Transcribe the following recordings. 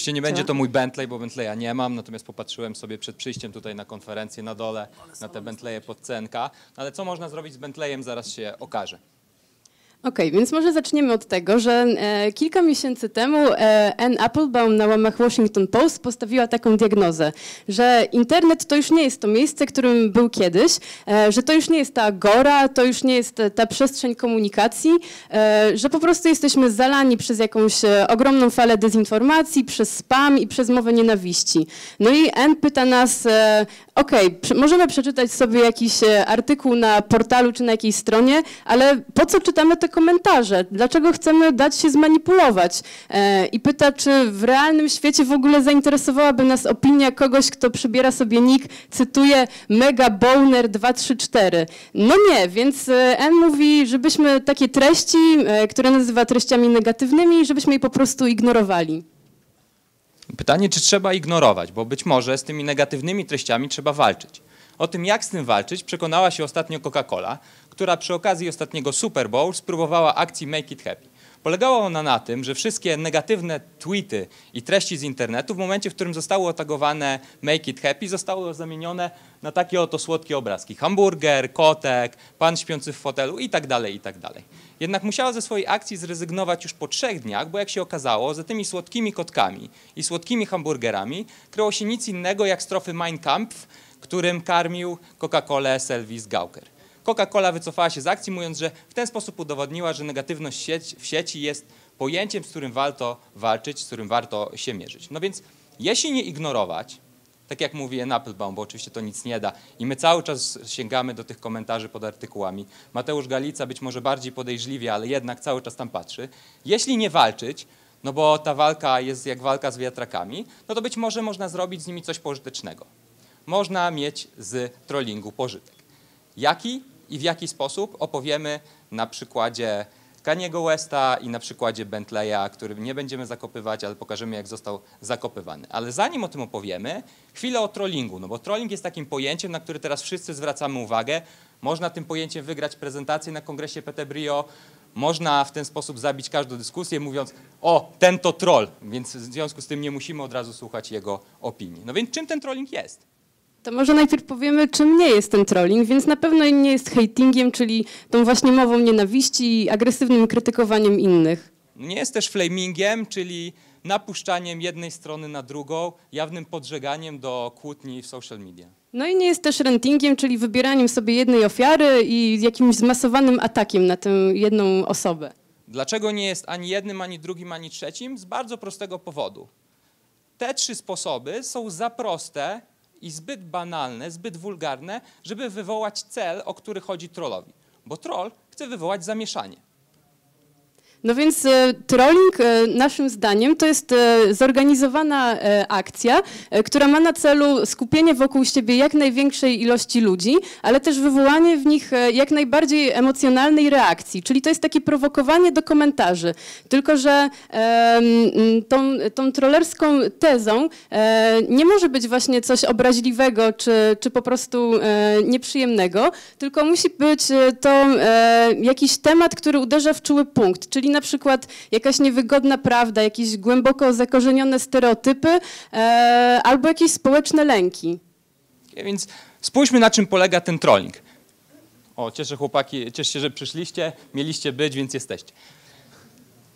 Oczywiście nie będzie to mój Bentley, bo Bentleya nie mam, natomiast popatrzyłem sobie przed przyjściem tutaj na konferencję na dole, na te Bentleye pod. No ale co można zrobić z Bentleyem, zaraz się okaże. Okej, więc może zaczniemy od tego, że e, kilka miesięcy temu e, Anne Applebaum na łamach Washington Post postawiła taką diagnozę, że internet to już nie jest to miejsce, którym był kiedyś, e, że to już nie jest ta agora, to już nie jest ta przestrzeń komunikacji, e, że po prostu jesteśmy zalani przez jakąś e, ogromną falę dezinformacji, przez spam i przez mowę nienawiści. No i Anne pyta nas, e, okej, prze- możemy przeczytać sobie jakiś artykuł na portalu czy na jakiejś stronie, ale po co czytamy te komentarze? Dlaczego chcemy dać się zmanipulować? E, I pyta, czy w realnym świecie w ogóle zainteresowałaby nas opinia kogoś, kto przybiera sobie nick, cytuję, mega boner 234. No nie, więc e, M mówi, żebyśmy takie treści, e, które nazywa treściami negatywnymi, żebyśmy je po prostu ignorowali. Pytanie, czy trzeba ignorować, bo być może z tymi negatywnymi treściami trzeba walczyć. O tym, jak z tym walczyć, przekonała się ostatnio Coca-Cola, która przy okazji ostatniego Super Bowl spróbowała akcji Make It Happy. Polegała ona na tym, że wszystkie negatywne tweety i treści z internetu w momencie, w którym zostały otagowane Make It Happy, zostały zamienione na takie oto słodkie obrazki. Hamburger, kotek, pan śpiący w fotelu i tak dalej, i tak. Jednak musiała ze swojej akcji zrezygnować już po trzech dniach, bo jak się okazało, za tymi słodkimi kotkami i słodkimi hamburgerami kryło się nic innego jak strofy Mein Kampf, którym karmił Coca-Colę Selvis Gauker. Coca-Cola wycofała się z akcji, mówiąc, że w ten sposób udowodniła, że negatywność w sieci jest pojęciem, z którym warto walczyć, z którym warto się mierzyć. No więc jeśli nie ignorować, tak jak mówi Applebaum, bo oczywiście to nic nie da i my cały czas sięgamy do tych komentarzy pod artykułami. Mateusz Galica być może bardziej podejrzliwie, ale jednak cały czas tam patrzy. Jeśli nie walczyć, no bo ta walka jest jak walka z wiatrakami, no to być może można zrobić z nimi coś pożytecznego. Można mieć z trollingu pożytek. Jaki i w jaki sposób opowiemy na przykładzie Kaniego Westa i na przykładzie Bentleya, który nie będziemy zakopywać, ale pokażemy jak został zakopywany. Ale zanim o tym opowiemy, chwilę o trollingu, no bo trolling jest takim pojęciem, na który teraz wszyscy zwracamy uwagę. Można tym pojęciem wygrać prezentację na kongresie PT Brio, można w ten sposób zabić każdą dyskusję, mówiąc, o, ten to troll, więc w związku z tym nie musimy od razu słuchać jego opinii. No więc czym ten trolling jest? To może najpierw powiemy, czym nie jest ten trolling, więc na pewno nie jest hatingiem, czyli tą właśnie mową nienawiści i agresywnym krytykowaniem innych. Nie jest też flamingiem, czyli napuszczaniem jednej strony na drugą, jawnym podżeganiem do kłótni w social media. No i nie jest też rentingiem, czyli wybieraniem sobie jednej ofiary i jakimś zmasowanym atakiem na tę jedną osobę. Dlaczego nie jest ani jednym, ani drugim, ani trzecim? Z bardzo prostego powodu. Te trzy sposoby są za proste i zbyt banalne, zbyt wulgarne, żeby wywołać cel, o który chodzi trollowi. Bo troll chce wywołać zamieszanie. No więc e, trolling e, naszym zdaniem to jest e, zorganizowana akcja, która ma na celu skupienie wokół siebie jak największej ilości ludzi, ale też wywołanie w nich jak najbardziej emocjonalnej reakcji, czyli to jest takie prowokowanie do komentarzy. Tylko, że tą, tą trollerską tezą nie może być właśnie coś obraźliwego czy, czy po prostu nieprzyjemnego, tylko musi być to jakiś temat, który uderza w czuły punkt, czyli na przykład jakaś niewygodna prawda, jakieś głęboko zakorzenione stereotypy e, albo jakieś społeczne lęki. Więc spójrzmy na czym polega ten trolling. O, cieszę chłopaki, cieszę się, że przyszliście, mieliście być, więc jesteście.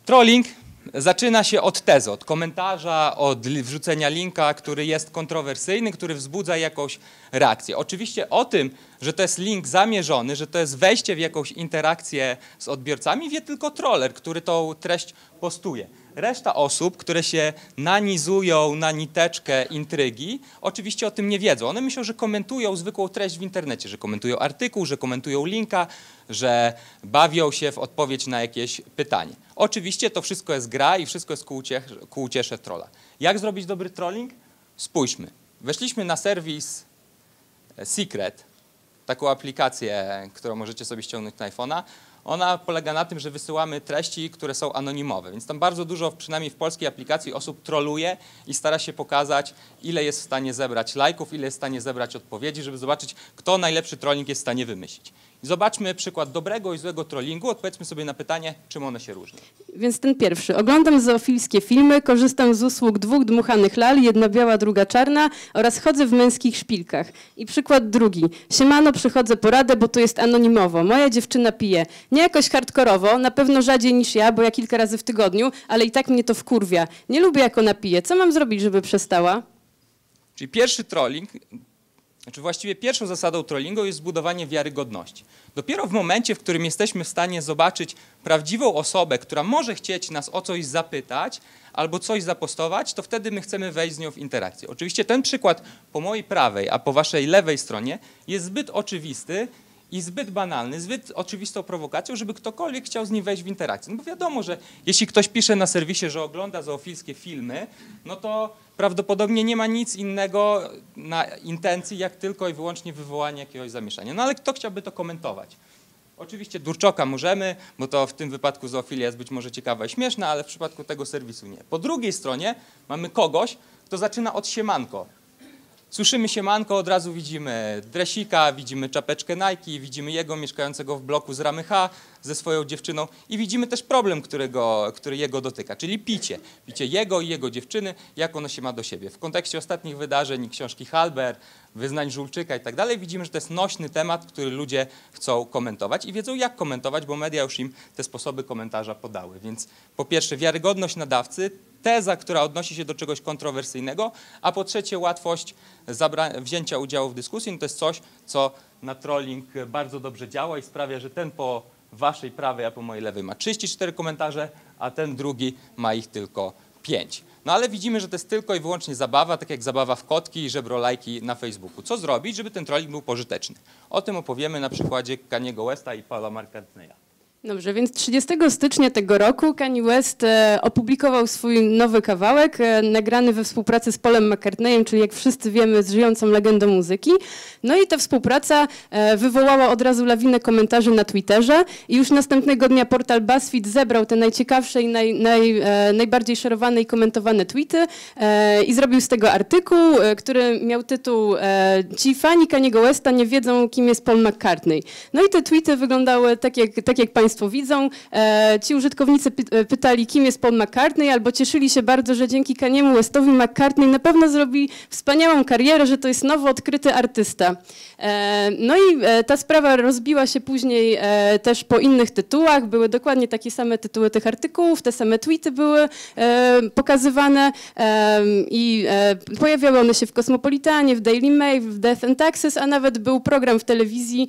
Trolling zaczyna się od tezy, od komentarza, od wrzucenia linka, który jest kontrowersyjny, który wzbudza jakąś reakcję. Oczywiście o tym, że to jest link zamierzony, że to jest wejście w jakąś interakcję z odbiorcami, wie tylko troller, który tą treść postuje. Reszta osób, które się nanizują na niteczkę intrygi, oczywiście o tym nie wiedzą. One myślą, że komentują zwykłą treść w internecie, że komentują artykuł, że komentują linka, że bawią się w odpowiedź na jakieś pytanie. Oczywiście to wszystko jest gra i wszystko jest ku, uciesze trolla. Jak zrobić dobry trolling? Spójrzmy. Weszliśmy na serwis e, Secret, taką aplikację, którą możecie sobie ściągnąć na iPhone'a. Ona polega na tym, że wysyłamy treści, które są anonimowe, więc tam bardzo dużo, przynajmniej w polskiej aplikacji, osób troluje i stara się pokazać, ile jest w stanie zebrać lajków, ile jest w stanie zebrać odpowiedzi, żeby zobaczyć, kto najlepszy trolling jest w stanie wymyślić. Zobaczmy przykład dobrego i złego trollingu, odpowiedzmy sobie na pytanie, czym one się różnią. Więc ten pierwszy. Oglądam zoofilskie filmy, korzystam z usług dwóch dmuchanych lal, jedna biała, druga czarna oraz chodzę w męskich szpilkach. I przykład drugi. Siemano, przychodzę poradę, bo to jest anonimowo. Moja dziewczyna pije. Nie jakoś hardkorowo, na pewno rzadziej niż ja, bo ja kilka razy w tygodniu, ale i tak mnie to wkurwia. Nie lubię, jak ona pije. Co mam zrobić, żeby przestała? Czyli pierwszy trolling, znaczy właściwie pierwszą zasadą trollingu jest zbudowanie wiarygodności. Dopiero w momencie, w którym jesteśmy w stanie zobaczyć prawdziwą osobę, która może chcieć nas o coś zapytać albo coś zapostować, to wtedy my chcemy wejść z nią w interakcję. Oczywiście ten przykład po mojej prawej, a po waszej lewej stronie jest zbyt oczywisty i zbyt banalny, zbyt oczywistą prowokacją, żeby ktokolwiek chciał z nim wejść w interakcję. No bo wiadomo, że jeśli ktoś pisze na serwisie, że ogląda zoofilskie filmy, no to prawdopodobnie nie ma nic innego na intencji, jak tylko i wyłącznie wywołanie jakiegoś zamieszania. No ale kto chciałby to komentować? Oczywiście Durczoka możemy, bo to w tym wypadku zoofilia jest być może ciekawa i śmieszna, ale w przypadku tego serwisu nie. Po drugiej stronie mamy kogoś, kto zaczyna od siemanko. Słyszymy siemanko, od razu widzimy dresika, widzimy czapeczkę Nike, widzimy jego mieszkającego w bloku z ramy H ze swoją dziewczyną i widzimy też problem, którego, który jego dotyka, czyli picie. Picie jego i jego dziewczyny, jak ono się ma do siebie. W kontekście ostatnich wydarzeń, książki Halber, wyznań Żulczyka i tak dalej, widzimy, że to jest nośny temat, który ludzie chcą komentować i wiedzą jak komentować, bo media już im te sposoby komentarza podały. Więc po pierwsze wiarygodność nadawcy, teza, która odnosi się do czegoś kontrowersyjnego, a po trzecie łatwość wzięcia udziału w dyskusji, no to jest coś, co na trolling bardzo dobrze działa i sprawia, że ten po waszej prawej, a po mojej lewej ma 34 komentarze, a ten drugi ma ich tylko 5. No ale widzimy, że to jest tylko i wyłącznie zabawa, tak jak zabawa w kotki i żebrolajki na Facebooku. Co zrobić, żeby ten trolling był pożyteczny? O tym opowiemy na przykładzie Kaniego Westa i Paula McCartneya. Dobrze, więc 30 stycznia tego roku Kanye West e, opublikował swój nowy kawałek, e, nagrany we współpracy z Polem McCartneyem, czyli jak wszyscy wiemy, z żyjącą legendą muzyki. No i ta współpraca e, wywołała od razu lawinę komentarzy na Twitterze i już następnego dnia portal BuzzFeed zebrał te najciekawsze i naj, naj, najbardziej szerowane i komentowane tweety i zrobił z tego artykuł, który miał tytuł Ci fani Kaniego Westa nie wiedzą, kim jest Paul McCartney. No i te tweety wyglądały tak jak, tak jak Państwo Państwo widzą. E, ci użytkownicy e, pytali, kim jest Paul McCartney, albo cieszyli się bardzo, że dzięki Kaniemu Westowi McCartney na pewno zrobi wspaniałą karierę, że to jest nowo odkryty artysta. E, no i ta sprawa rozbiła się później też po innych tytułach. Były dokładnie takie same tytuły tych artykułów, te same tweety były pokazywane i pojawiały one się w Kosmopolitanie, w Daily Mail, w Death and Taxes, a nawet był program w telewizji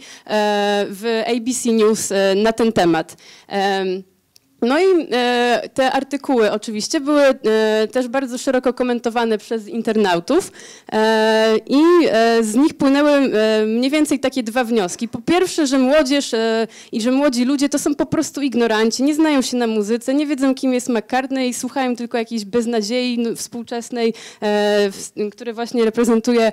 w ABC News na ten temat temat. No i e, te artykuły oczywiście były e, też bardzo szeroko komentowane przez internautów e, i e, z nich płynęły e, mniej więcej takie dwa wnioski. Po pierwsze, że młodzież e, i że młodzi ludzie to są po prostu ignoranci, nie znają się na muzyce, nie wiedzą kim jest McCartney i słuchają tylko jakiejś beznadziei współczesnej, w, właśnie reprezentuje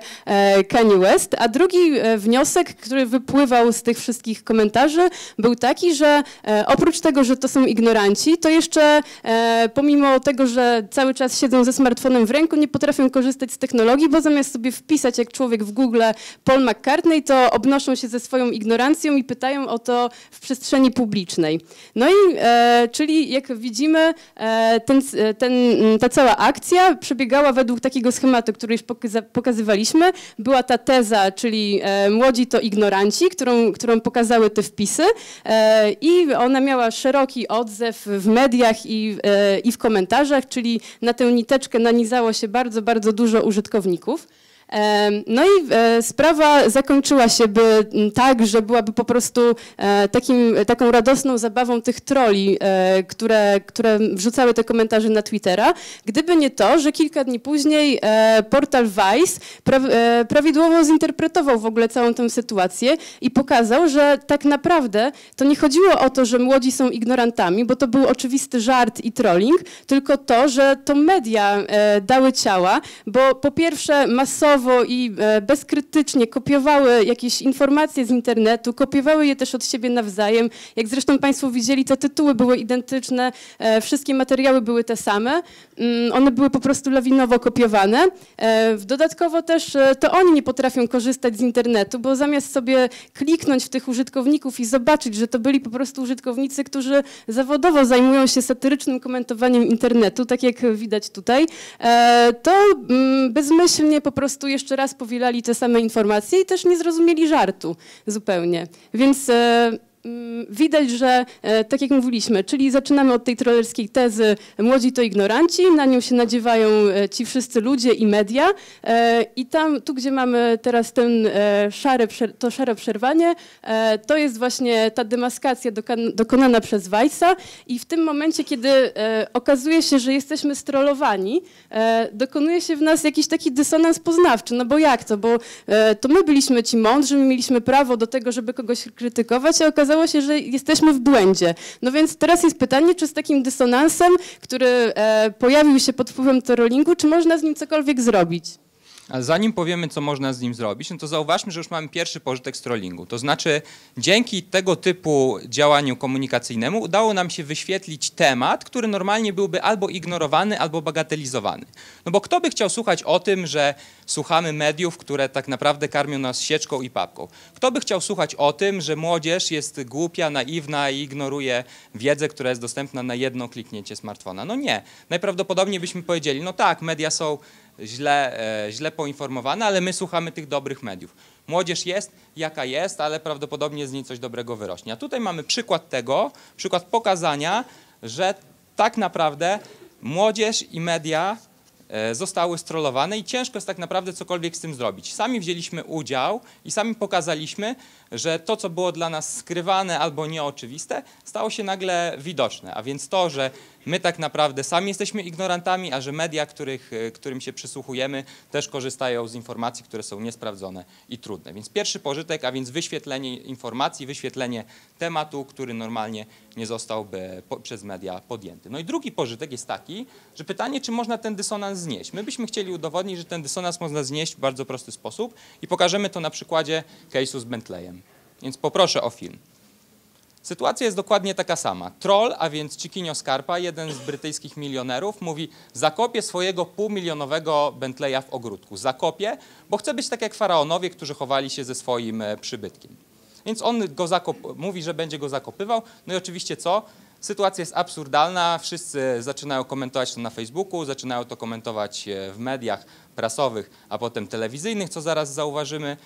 Kanye West. A drugi wniosek, który wypływał z tych wszystkich komentarzy był taki, że oprócz tego, że to są ignoranci, to jeszcze e, pomimo tego, że cały czas siedzą ze smartfonem w ręku, nie potrafią korzystać z technologii, bo zamiast sobie wpisać jak człowiek w Google Paul McCartney, to obnoszą się ze swoją ignorancją i pytają o to w przestrzeni publicznej. No i e, czyli jak widzimy, e, ten, ten, ta cała akcja przebiegała według takiego schematu, który już pokazywaliśmy. Była ta teza, czyli młodzi to ignoranci, którą, którą pokazały te wpisy i ona miała szeroki odzew w mediach i, e, i w komentarzach, czyli na tę niteczkę nanizało się bardzo, bardzo dużo użytkowników. No i e, sprawa zakończyła się by tak, że byłaby po prostu e, takim, taką radosną zabawą tych troli, e, które, które wrzucały te komentarze na Twittera, gdyby nie to, że kilka dni później portal Vice prawidłowo zinterpretował w ogóle całą tę sytuację i pokazał, że tak naprawdę to nie chodziło o to, że młodzi są ignorantami, bo to był oczywisty żart i trolling, tylko to, że to media dały ciała, bo po pierwsze masowo i e, bezkrytycznie kopiowały jakieś informacje z internetu, kopiowały je też od siebie nawzajem. Jak zresztą Państwo widzieli, te tytuły były identyczne, e, wszystkie materiały były te same. Mm, one były po prostu lawinowo kopiowane. E, dodatkowo też to oni nie potrafią korzystać z internetu, bo zamiast sobie kliknąć w tych użytkowników i zobaczyć, że to byli po prostu użytkownicy, którzy zawodowo zajmują się satyrycznym komentowaniem internetu, tak jak widać tutaj, to mm, bezmyślnie po prostu jeszcze raz powielali te same informacje i też nie zrozumieli żartu zupełnie. Więc e, widać, że e, tak jak mówiliśmy, czyli zaczynamy od tej trollerskiej tezy młodzi to ignoranci, na nią się nadziewają e, ci wszyscy ludzie i media. E, i tam, tu gdzie mamy teraz ten szare, to szare przerwanie, to jest właśnie ta demaskacja dokonana przez Weissa. I w tym momencie, kiedy okazuje się, że jesteśmy strollowani, dokonuje się w nas jakiś taki dysonans poznawczy, no bo jak to, bo to my byliśmy ci mądrzy, my mieliśmy prawo do tego, żeby kogoś krytykować, a okazało okazało się, że jesteśmy w błędzie. No więc teraz jest pytanie, czy z takim dysonansem, który e, pojawił się pod wpływem trollingu, czy można z nim cokolwiek zrobić? Zanim powiemy, co można z nim zrobić, no to zauważmy, że już mamy pierwszy pożytek z trollingu. To znaczy, dzięki tego typu działaniu komunikacyjnemu udało nam się wyświetlić temat, który normalnie byłby albo ignorowany, albo bagatelizowany. No bo kto by chciał słuchać o tym, że słuchamy mediów, które tak naprawdę karmią nas sieczką i papką? Kto by chciał słuchać o tym, że młodzież jest głupia, naiwna i ignoruje wiedzę, która jest dostępna na jedno kliknięcie smartfona? No nie. Najprawdopodobniej byśmy powiedzieli, no tak, media są źle, e, źle poinformowana, ale my słuchamy tych dobrych mediów. Młodzież jest jaka jest, ale prawdopodobnie z niej coś dobrego wyrośnie. A tutaj mamy przykład tego, przykład pokazania, że tak naprawdę młodzież i media e, zostały strollowane i ciężko jest tak naprawdę cokolwiek z tym zrobić. Sami wzięliśmy udział i sami pokazaliśmy, że to, co było dla nas skrywane albo nieoczywiste, stało się nagle widoczne. A więc to, że my tak naprawdę sami jesteśmy ignorantami, a że media, których, e, którym się przysłuchujemy, też korzystają z informacji, które są niesprawdzone i trudne. Więc pierwszy pożytek, a więc wyświetlenie informacji, wyświetlenie tematu, który normalnie nie zostałby po, przez media podjęty. No i drugi pożytek jest taki, że pytanie, czy można ten dysonans znieść. My byśmy chcieli udowodnić, że ten dysonans można znieść w bardzo prosty sposób i pokażemy to na przykładzie case'u z Bentleyem. Więc poproszę o film. Sytuacja jest dokładnie taka sama. Troll, a więc Chiquinho Scarpa, jeden z brytyjskich milionerów, mówi zakopię swojego półmilionowego Bentleya w ogródku. Zakopię, bo chce być tak jak faraonowie, którzy chowali się ze swoim e, przybytkiem. Więc on go mówi, że będzie go zakopywał. No i oczywiście co? Sytuacja jest absurdalna, wszyscy zaczynają komentować to na Facebooku, zaczynają to komentować e, w mediach prasowych, a potem telewizyjnych, co zaraz zauważymy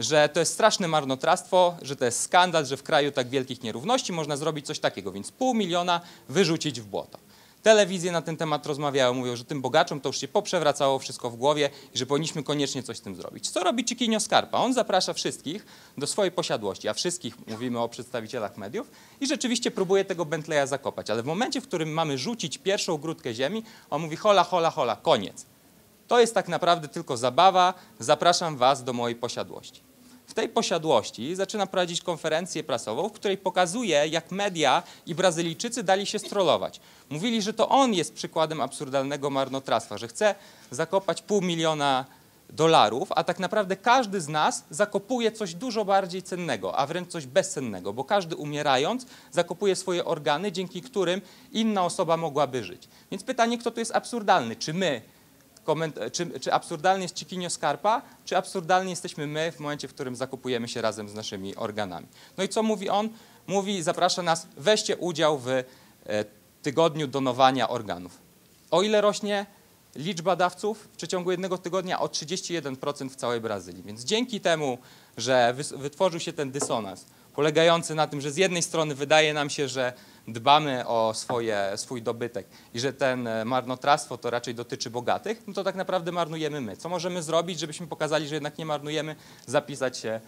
że to jest straszne marnotrawstwo, że to jest skandal, że w kraju tak wielkich nierówności można zrobić coś takiego, więc pół miliona wyrzucić w błoto. Telewizje na ten temat rozmawiały, mówią, że tym bogaczom to już się poprzewracało wszystko w głowie i że powinniśmy koniecznie coś z tym zrobić. Co robi Chiquinho Scarpa? On zaprasza wszystkich do swojej posiadłości, a wszystkich mówimy o przedstawicielach mediów i rzeczywiście próbuje tego Bentleya zakopać, ale w momencie, w którym mamy rzucić pierwszą grudkę ziemi, on mówi hola, hola, hola, koniec. To jest tak naprawdę tylko zabawa, zapraszam was do mojej posiadłości. W tej posiadłości zaczyna prowadzić konferencję prasową, w której pokazuje, jak media i Brazylijczycy dali się strollować. Mówili, że to on jest przykładem absurdalnego marnotrawstwa, że chce zakopać pół miliona dolarów, a tak naprawdę każdy z nas zakopuje coś dużo bardziej cennego, a wręcz coś bezcennego, bo każdy umierając zakopuje swoje organy, dzięki którym inna osoba mogłaby żyć. Więc pytanie, kto tu jest absurdalny? Czy my, czy, czy absurdalny jest Chiquinho Scarpa, czy absurdalni jesteśmy my w momencie, w którym zakupujemy się razem z naszymi organami. No i co mówi on? Mówi, zaprasza nas, weźcie udział w e, tygodniu donowania organów. O ile rośnie liczba dawców w przeciągu jednego tygodnia? O 31% w całej Brazylii. Więc dzięki temu, że wytworzył się ten dysonans, polegający na tym, że z jednej strony wydaje nam się, że dbamy o swoje, swój dobytek i że ten e, marnotrawstwo to raczej dotyczy bogatych, no to tak naprawdę marnujemy my. Co możemy zrobić, żebyśmy pokazali, że jednak nie marnujemy? Zapisać się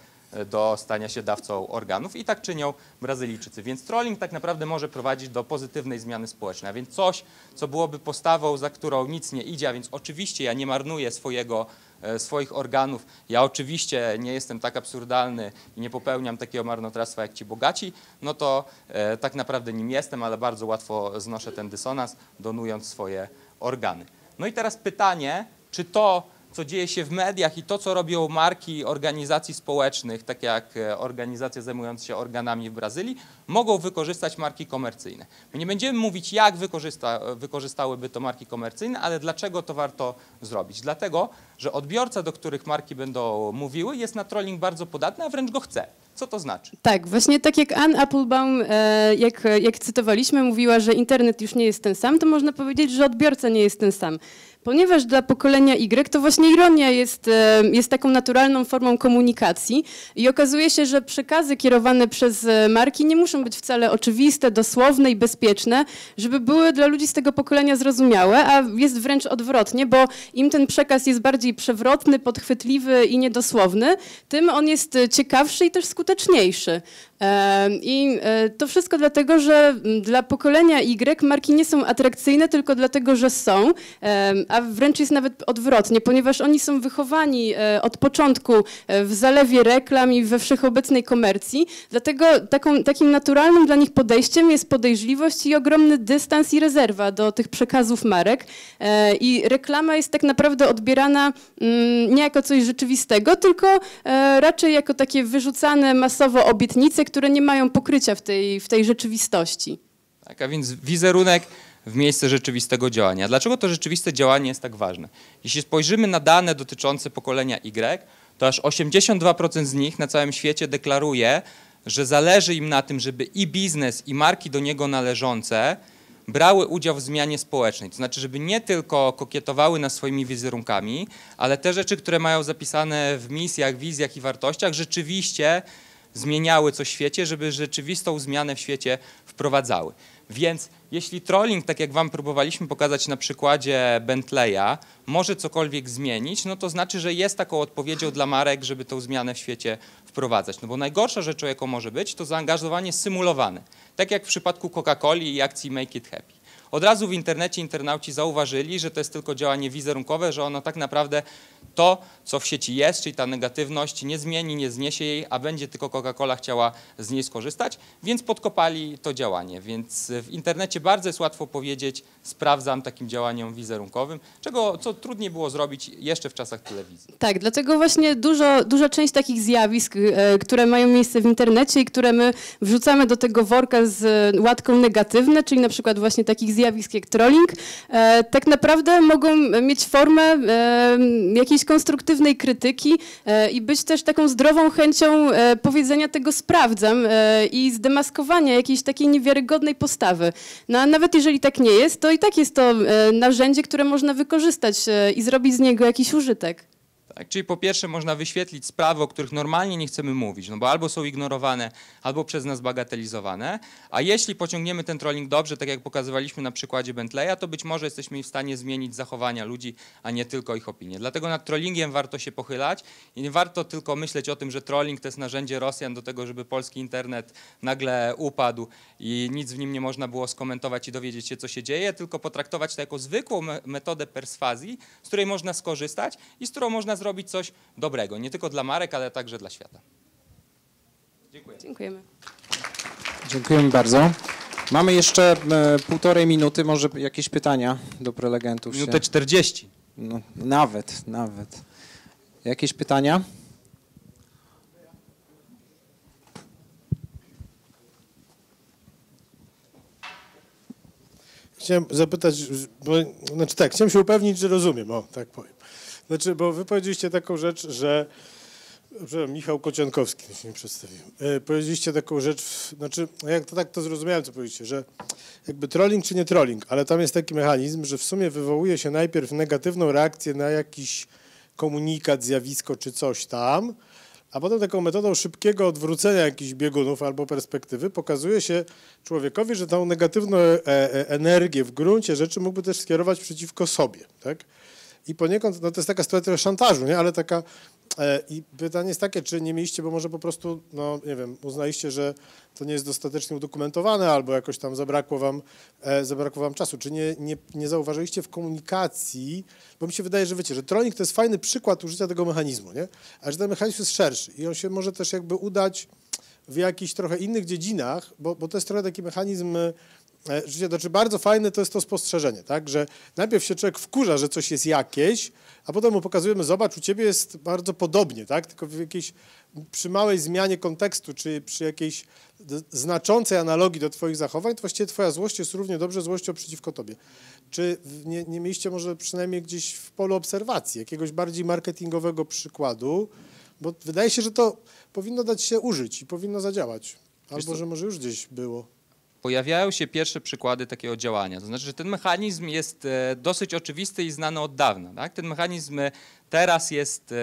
do stania się dawcą organów i tak czynią Brazylijczycy. Więc trolling tak naprawdę może prowadzić do pozytywnej zmiany społecznej, a więc coś, co byłoby postawą, za którą nic nie idzie, a więc oczywiście ja nie marnuję swojego E, swoich organów. Ja oczywiście nie jestem tak absurdalny i nie popełniam takiego marnotrawstwa jak ci bogaci, no to e, tak naprawdę nim jestem, ale bardzo łatwo znoszę ten dysonans, donując swoje organy. No i teraz pytanie, czy to co dzieje się w mediach i to, co robią marki organizacji społecznych, tak jak e, organizacje zajmujące się organami w Brazylii, mogą wykorzystać marki komercyjne. My nie będziemy mówić, jak wykorzysta, wykorzystałyby to marki komercyjne, ale dlaczego to warto zrobić. Dlatego, że odbiorca, do których marki będą mówiły, jest na trolling bardzo podatny, a wręcz go chce. Co to znaczy? Tak, właśnie tak jak Ann Applebaum, e, jak, jak cytowaliśmy, mówiła, że internet już nie jest ten sam, to można powiedzieć, że odbiorca nie jest ten sam. Ponieważ dla pokolenia Y to właśnie ironia jest, e, jest taką naturalną formą komunikacji i okazuje się, że przekazy kierowane przez e, marki nie muszą być wcale oczywiste, dosłowne i bezpieczne, żeby były dla ludzi z tego pokolenia zrozumiałe, a jest wręcz odwrotnie, bo im ten przekaz jest bardziej przewrotny, podchwytliwy i niedosłowny, tym on jest ciekawszy i też skuteczniejszy. I e, to wszystko dlatego, że dla pokolenia Y marki nie są atrakcyjne tylko dlatego, że są, a wręcz jest nawet odwrotnie, ponieważ oni są wychowani e, od początku e, w zalewie reklam i we wszechobecnej komercji. Dlatego taką, takim naturalnym dla nich podejściem jest podejrzliwość i ogromny dystans i rezerwa do tych przekazów marek. I reklama jest tak naprawdę odbierana mm, nie jako coś rzeczywistego, tylko raczej jako takie wyrzucane masowo obietnice, które nie mają pokrycia w tej, w tej rzeczywistości. Tak, a więc wizerunek w miejsce rzeczywistego działania. Dlaczego to rzeczywiste działanie jest tak ważne? Jeśli spojrzymy na dane dotyczące pokolenia Y, to aż 82% z nich na całym świecie deklaruje, że zależy im na tym, żeby i biznes, i marki do niego należące brały udział w zmianie społecznej. To znaczy, żeby nie tylko kokietowały nas swoimi wizerunkami, ale te rzeczy, które mają zapisane w misjach, wizjach i wartościach, rzeczywiście zmieniały coś w świecie, żeby rzeczywistą zmianę w świecie wprowadzały. Więc jeśli trolling, tak jak Wam próbowaliśmy pokazać na przykładzie Bentleya, może cokolwiek zmienić, no to znaczy, że jest taką odpowiedzią dla marek, żeby tą zmianę w świecie wprowadzać. No bo najgorsza rzeczą, jaką może być, to zaangażowanie symulowane. Tak jak w przypadku Coca-Coli i akcji Make It Happy. Od razu w internecie internauci zauważyli, że to jest tylko działanie wizerunkowe, że ono tak naprawdę to, co w sieci jest, czyli ta negatywność nie zmieni, nie zniesie jej, a będzie tylko Coca-Cola chciała z niej skorzystać, więc podkopali to działanie. Więc w internecie bardzo jest łatwo powiedzieć, sprawdzam takim działaniem wizerunkowym, czego, co trudniej było zrobić jeszcze w czasach telewizji. Tak, dlatego właśnie dużo, duża część takich zjawisk, e, które mają miejsce w internecie i które my wrzucamy do tego worka z łatką negatywne, czyli na przykład właśnie takich zjawisk jak trolling, e, tak naprawdę mogą mieć formę e, jakiejś konstruktywnej krytyki i być też taką zdrową chęcią powiedzenia tego sprawdzam i zdemaskowania jakiejś takiej niewiarygodnej postawy. No a nawet jeżeli tak nie jest, to i tak jest to narzędzie, które można wykorzystać i zrobić z niego jakiś użytek. Tak? Czyli po pierwsze można wyświetlić sprawy, o których normalnie nie chcemy mówić, no bo albo są ignorowane, albo przez nas bagatelizowane, a jeśli pociągniemy ten trolling dobrze, tak jak pokazywaliśmy na przykładzie Bentleya, to być może jesteśmy w stanie zmienić zachowania ludzi, a nie tylko ich opinie. Dlatego nad trollingiem warto się pochylać i nie warto tylko myśleć o tym, że trolling to jest narzędzie Rosjan do tego, żeby polski internet nagle upadł i nic w nim nie można było skomentować i dowiedzieć się, co się dzieje, tylko potraktować to jako zwykłą metodę perswazji, z której można skorzystać i z którą można zrobić coś dobrego, nie tylko dla marek, ale także dla świata. Dziękuję. Dziękujemy. Dziękujemy bardzo. Mamy jeszcze e, półtorej minuty, może jakieś pytania do prelegentów. Minutę 40. No, nawet, nawet. Jakieś pytania? Chciałem zapytać, bo, znaczy tak, chciałem się upewnić, że rozumiem, o tak powiem. Znaczy, bo wy powiedzieliście taką rzecz, że Michał Kociankowski, się nie przedstawiłem. Powiedzieliście taką rzecz, znaczy, jak to tak to zrozumiałem, co powiedzieliście, że jakby trolling czy nie trolling, ale tam jest taki mechanizm, że w sumie wywołuje się najpierw negatywną reakcję na jakiś komunikat, zjawisko czy coś tam, a potem taką metodą szybkiego odwrócenia jakichś biegunów albo perspektywy pokazuje się człowiekowi, że tą negatywną e, e, energię w gruncie rzeczy mógłby też skierować przeciwko sobie, tak? I poniekąd, no to jest taka sytuacja szantażu, nie? Ale taka, e, i pytanie jest takie, czy nie mieliście, bo może po prostu, no nie wiem, uznaliście, że to nie jest dostatecznie udokumentowane albo jakoś tam zabrakło wam, e, zabrakło wam czasu. Czy nie, nie, nie zauważyliście w komunikacji, bo mi się wydaje, że wiecie, że trolling to jest fajny przykład użycia tego mechanizmu, nie? A że ten mechanizm jest szerszy i on się może też jakby udać w jakichś trochę innych dziedzinach, bo, bo to jest trochę taki mechanizm e, rzeczywiście, znaczy bardzo fajne to jest to spostrzeżenie, tak, że najpierw się człowiek wkurza, że coś jest jakieś, a potem mu pokazujemy, zobacz, u ciebie jest bardzo podobnie, tak, tylko w jakiejś, przy małej zmianie kontekstu, czy przy jakiejś znaczącej analogii do twoich zachowań, to właściwie twoja złość jest równie dobrze złością przeciwko tobie. Czy nie, nie mieliście może przynajmniej gdzieś w polu obserwacji jakiegoś bardziej marketingowego przykładu, bo wydaje się, że to powinno dać się użyć i powinno zadziałać. Albo, że może już gdzieś było. Pojawiają się pierwsze przykłady takiego działania. To znaczy, że ten mechanizm jest e, dosyć oczywisty i znany od dawna. Tak? Ten mechanizm e, teraz jest e,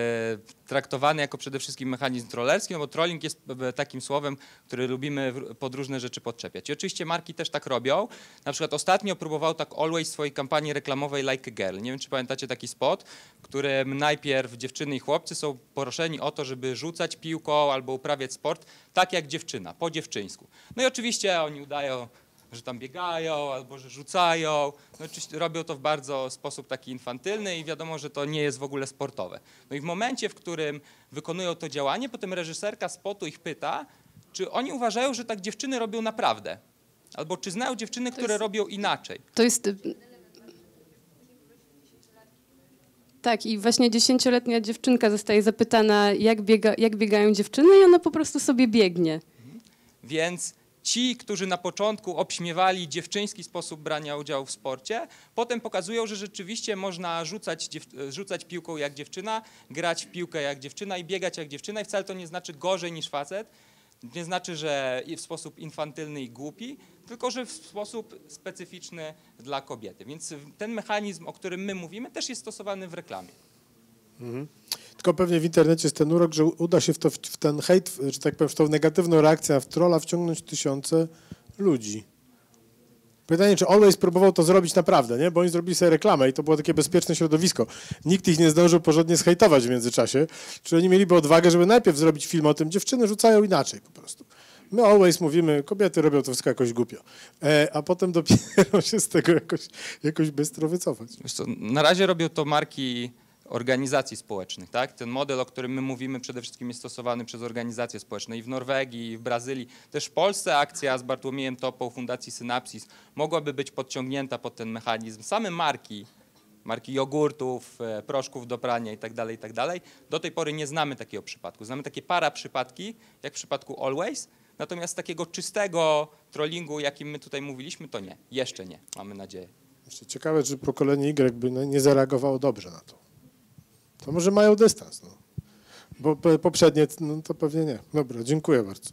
traktowany jako przede wszystkim mechanizm trollerski, no bo trolling jest e, takim słowem, które lubimy pod różne rzeczy podczepiać. I oczywiście marki też tak robią. Na przykład ostatnio próbował tak Always w swojej kampanii reklamowej Like a Girl. Nie wiem, czy pamiętacie taki spot, w którym najpierw dziewczyny i chłopcy są proszeni o to, żeby rzucać piłką albo uprawiać sport tak jak dziewczyna, po dziewczyńsku. No i oczywiście oni udają, że tam biegają albo że rzucają. No oczywiście robią to w bardzo sposób taki infantylny i wiadomo, że to nie jest w ogóle sportowe. No i w momencie, w którym wykonują to działanie, potem reżyserka spotu ich pyta, czy oni uważają, że tak dziewczyny robią naprawdę. Albo czy znają dziewczyny, które jest- robią inaczej. To jest. y, Tak, i właśnie dziesięcioletnia dziewczynka zostaje zapytana, jak, biega, jak biegają dziewczyny, i ona po prostu sobie biegnie. Więc ci, którzy na początku obśmiewali dziewczyński sposób brania udziału w sporcie, potem pokazują, że rzeczywiście można rzucać, rzucać piłką jak dziewczyna, grać w piłkę jak dziewczyna i biegać jak dziewczyna i wcale to nie znaczy gorzej niż facet, nie znaczy, że w sposób infantylny i głupi, tylko że w sposób specyficzny dla kobiety. Więc ten mechanizm, o którym my mówimy, też jest stosowany w reklamie. Tylko pewnie w internecie jest ten urok, że uda się w, to, w ten hejt, że tak powiem, w tą negatywną reakcję w trolla wciągnąć tysiące ludzi. Pytanie, czy Always próbował to zrobić naprawdę, nie? Bo oni zrobili sobie reklamę i to było takie bezpieczne środowisko. Nikt ich nie zdążył porządnie zhejtować w międzyczasie. Czy oni mieliby odwagę, żeby najpierw zrobić film o tym, dziewczyny rzucają inaczej po prostu. My Always mówimy, kobiety robią to wszystko jakoś głupio. E, a potem dopiero się z tego jakoś, jakoś bystro wycofać. Co, na razie robią to marki organizacji społecznych, tak? Ten model, o którym my mówimy, przede wszystkim jest stosowany przez organizacje społeczne i w Norwegii, i w Brazylii. Też w Polsce akcja z Bartłomiejem Topą Fundacji Synapsis mogłaby być podciągnięta pod ten mechanizm. Same marki, marki jogurtów, e, proszków do prania itd., itd. Do tej pory nie znamy takiego przypadku. Znamy takie para przypadki, jak w przypadku Always, natomiast takiego czystego trollingu, jakim my tutaj mówiliśmy, to nie. Jeszcze nie, mamy nadzieję. Ciekawe, czy pokolenie Y by nie zareagowało dobrze na to. To może mają dystans, no. Bo poprzednie, no to pewnie nie. Dobra, dziękuję bardzo.